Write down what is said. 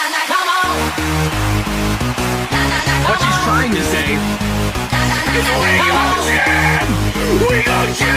What she's trying to say is we go jam! We go jam!